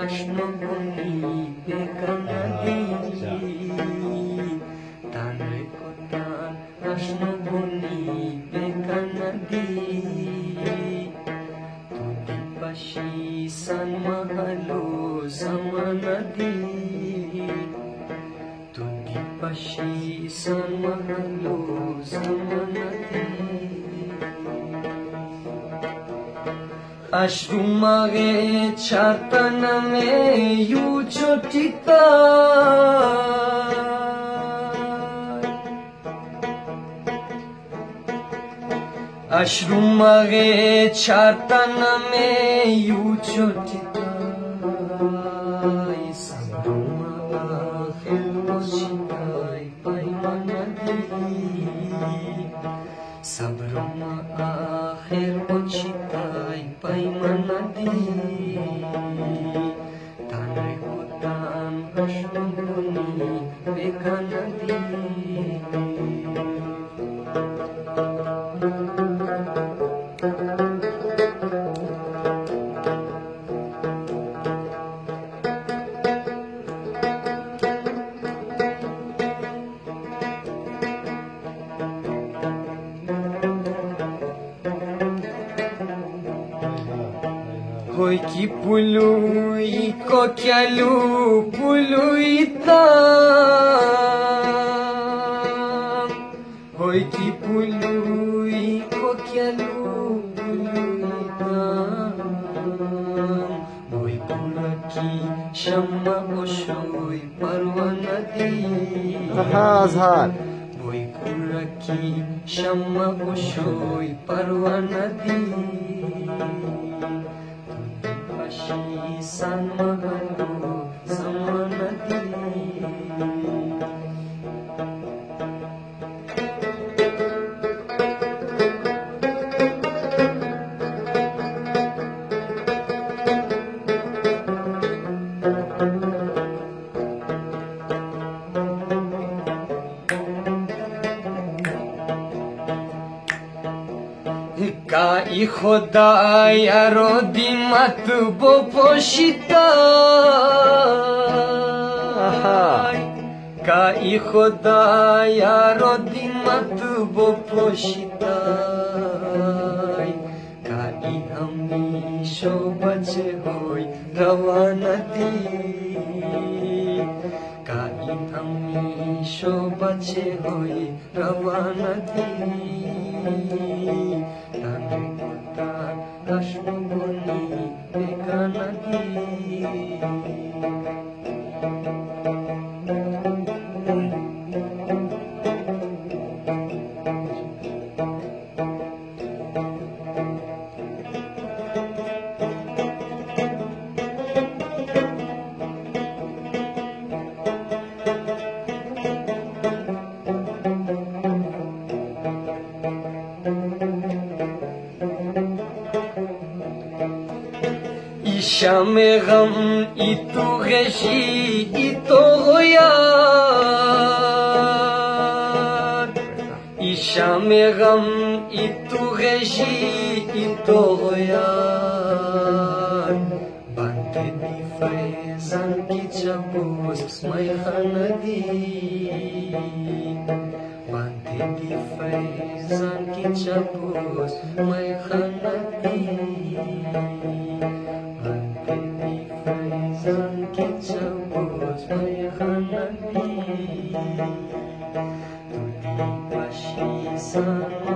hasnubuni bekanadi Tanay kotan hasnubuni bekanadi Tudi pashisan mahalo zamanadi Tudi pashisan mahalo zamanadi Ashumage chartaname yuchotita Ashrumage chartaname yuchotita Sabruma akhil poshitai paimanadi Sabruma akhir pochitai paimanadi Tanay hutan hashtunguni bekanadi Hoy ki pului kokialu pului tam Hoy ki pului kokialu pului tam Hoy puraki shamma oshoi parwanadi আহা আজহার বই কুরাকি শাম্মা বসই পারওয়ানাদি পাশি সানমাহালো Shri सन्मगुरु समनति Thank you. কা ইহদায় দিমাত বপোষিত। কা ইহদায় দিমাত বপোষিত। কা ইহামি সবজ হয় রওয়ানা দিয়ে রওয়ানা Tanay kotan hasnubuni bekanadi Isham gham itu ghashi itu יישמרם איתו רשי איתו רויד יישמרם איתו רשי איתו רויד בנתני פייזן קיצ'פוס מי חנדי Baby face ankicha me mai khanati Baby face ankicha pus mai khanati Tudi pashi sama